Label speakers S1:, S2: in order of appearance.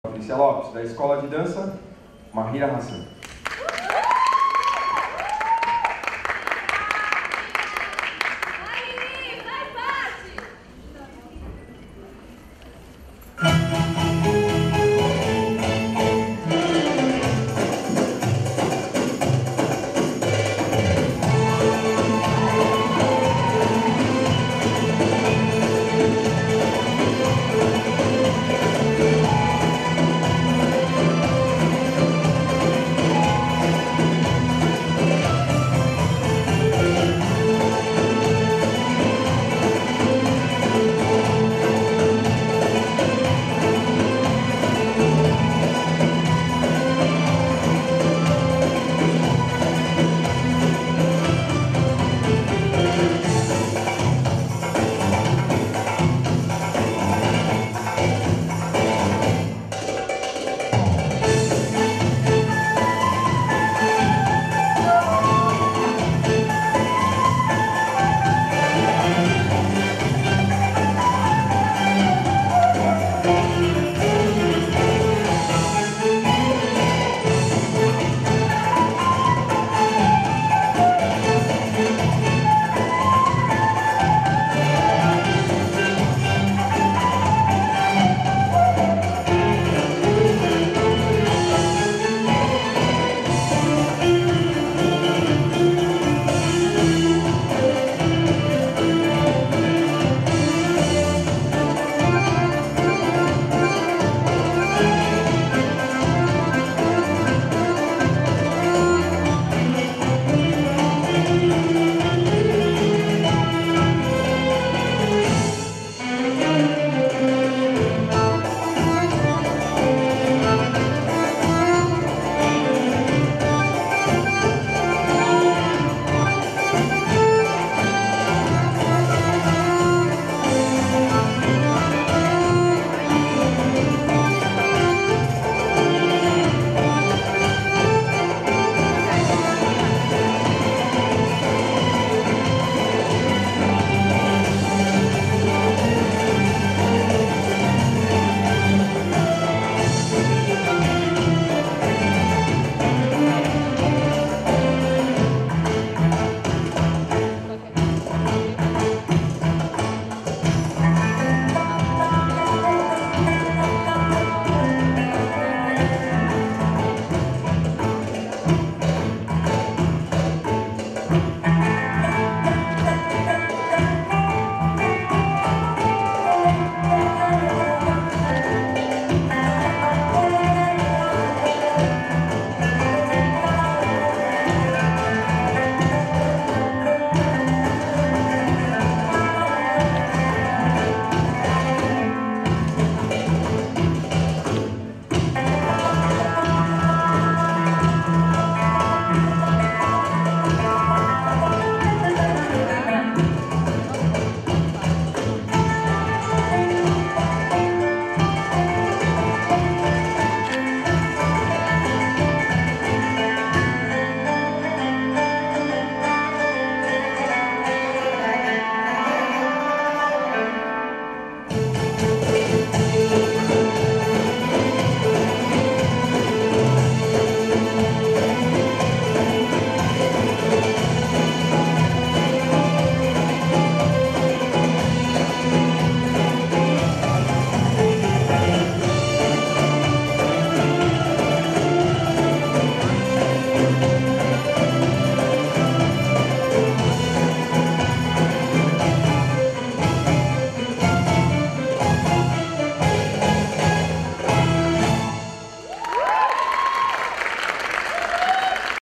S1: Patrícia Lopes, da Escola de Dança Mahira Hassan.